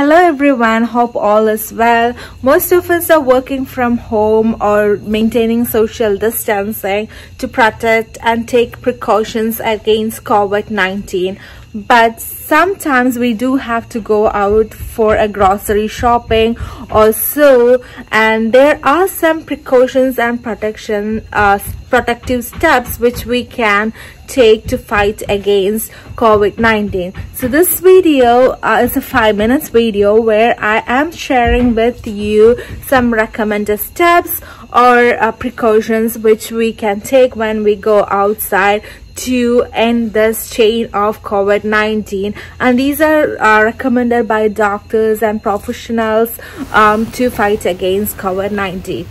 Hello everyone, hope all is well. Most of us are working from home or maintaining social distancing to protect and take precautions against COVID-19 but sometimes we do have to go out for a grocery shopping or so and there are some precautions and protection uh, protective steps which we can take to fight against COVID-19. So this video uh, is a 5 minutes video where I am sharing with you some recommended steps or uh, precautions which we can take when we go outside to end this chain of COVID-19 and these are uh, recommended by doctors and professionals um, to fight against COVID-19.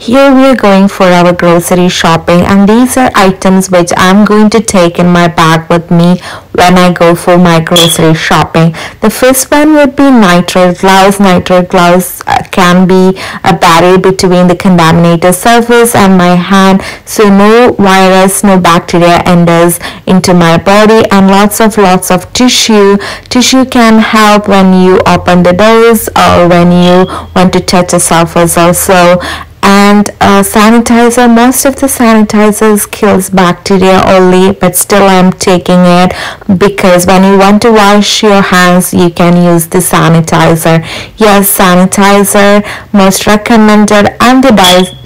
Here we are going for our grocery shopping and these are items which I'm going to take in my bag with me when I go for my grocery shopping. The first one would be nitrile gloves. Nitrile gloves uh, can be a barrier between the contaminated surface and my hand so no virus, no bacteria enters into my body and lots of lots of tissue. Tissue can help when you open the doors or when you want to touch a surface also and uh, sanitizer most of the sanitizers kills bacteria only but still I'm taking it because when you want to wash your hands you can use the sanitizer yes sanitizer most recommended and the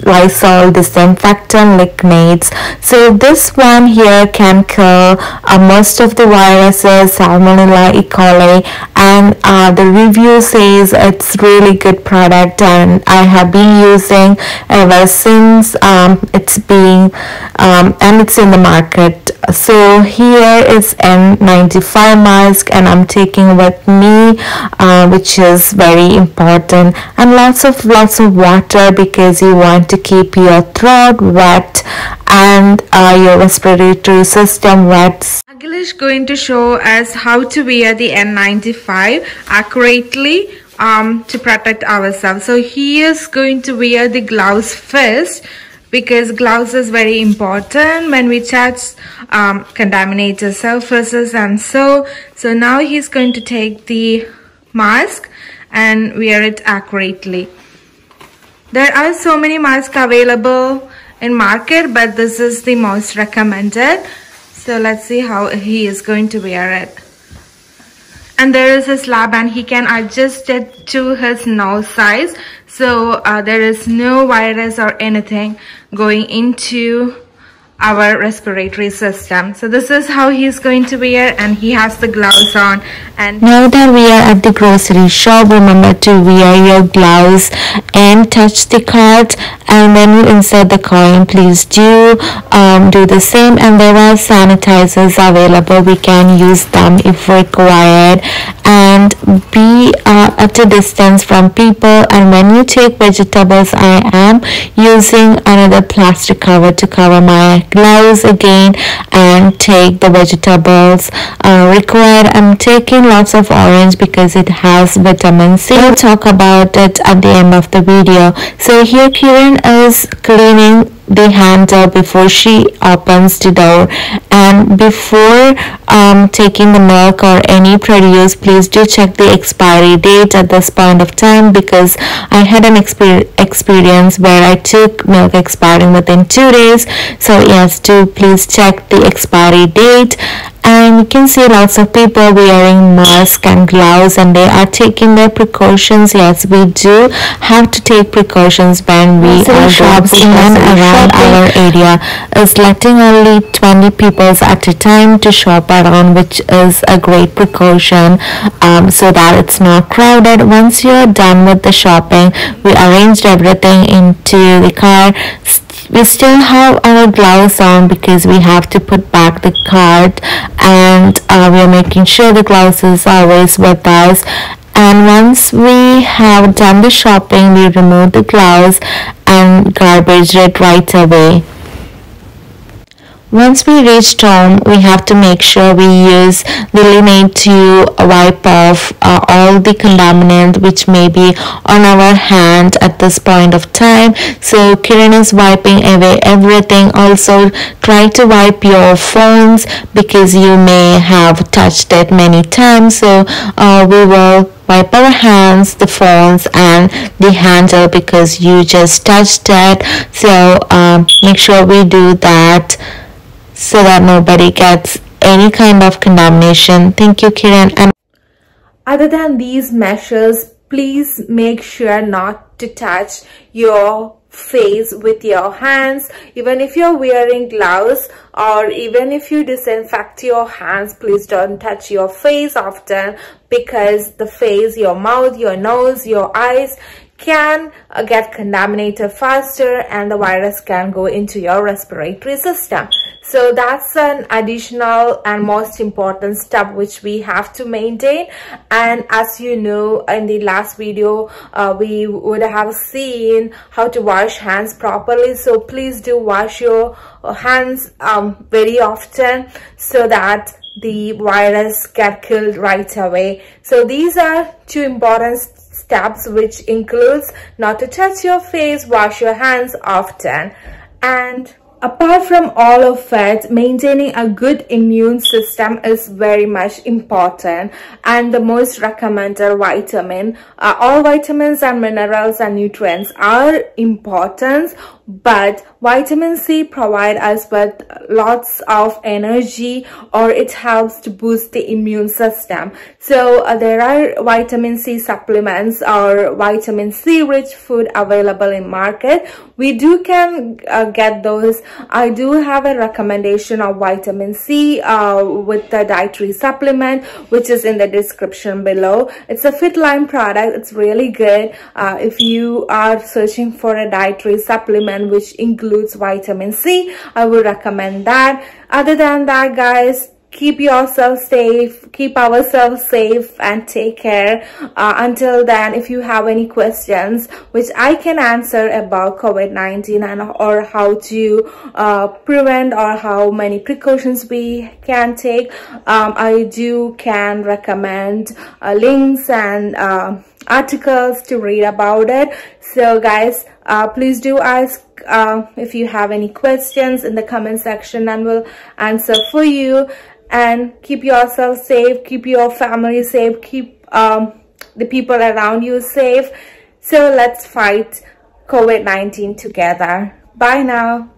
Lysol disinfectant liquids so this one here can kill uh, most of the viruses salmonella E. coli and uh, the review says it's really good product and I have been using ever since um, it's being um, and it's in the market so here is N95 mask and I'm taking with me uh, which is very important and lots of lots of water because you want to keep your throat wet and uh, your respiratory system wet. Agil is going to show us how to wear the N95 accurately um, to protect ourselves. So he is going to wear the gloves first because gloves is very important when we touch um, contaminated surfaces and so. So now he's going to take the mask and wear it accurately. There are so many masks available in market but this is the most recommended. So let's see how he is going to wear it and there is a slab and he can adjust it to his nose size. So uh, there is no virus or anything going into our respiratory system. So this is how he's going to wear and he has the gloves on and now that we are at the grocery shop remember to wear your gloves and touch the cart and when you insert the coin please do um, do the same. And there are sanitizers available. We can use them if required and be uh, at a distance from people. And when you take vegetables I am using another plastic cover to cover my gloves again and take the vegetables. Uh, required I'm taking lots of orange because it has vitamin C. I'll talk about it at the end of the video. So here Kiran is cleaning the handle before she opens the door and before um, taking the milk or any produce please do check the expiry date at this point of time because I had an exper experience where I took milk expiring within two days. So yes do please check the expiry date. And you can see lots of people wearing masks and gloves and they are taking their precautions. Yes we do have to take precautions when we are shops in and around our area is letting only 20 people at a time to shop around which is a great precaution um, so that it's not crowded. Once you're done with the shopping we arranged everything into the car. We still have our gloves on because we have to put back the cart and uh, we are making sure the gloves is always with us and once we have done the shopping we remove the gloves and garbage it right away once we reach home we have to make sure we use the linen to wipe off uh, all the contaminant which may be on our hand at this point of time. So Kiran is wiping away everything. Also try to wipe your phones because you may have touched it many times. So uh, we will wipe our hands the phones and the handle because you just touched it. So um, make sure we do that so that nobody gets any kind of condemnation. thank you kiran and other than these measures please make sure not to touch your face with your hands even if you're wearing gloves or even if you disinfect your hands please don't touch your face often because the face your mouth your nose your eyes can get contaminated faster and the virus can go into your respiratory system. So that's an additional and most important step which we have to maintain. And as you know in the last video uh, we would have seen how to wash hands properly. So please do wash your hands um, very often so that the virus get killed right away so these are two important steps which includes not to touch your face wash your hands often and Apart from all of it, maintaining a good immune system is very much important and the most recommended vitamin. Uh, all vitamins and minerals and nutrients are important but vitamin C provide us with lots of energy or it helps to boost the immune system. So uh, there are vitamin C supplements or vitamin C rich food available in market. We do can uh, get those. I do have a recommendation of vitamin C uh, with the dietary supplement which is in the description below. It's a Fitline product. It's really good. Uh, if you are searching for a dietary supplement which includes vitamin C. I would recommend that. Other than that guys, keep yourself safe keep ourselves safe and take care uh, until then if you have any questions which i can answer about covid-19 and or how to uh, prevent or how many precautions we can take um, i do can recommend uh, links and uh, articles to read about it. So guys uh, please do ask uh, if you have any questions in the comment section and we'll answer for you. And keep yourself safe keep your family safe keep um, the people around you safe. So let's fight covid-19 together. Bye now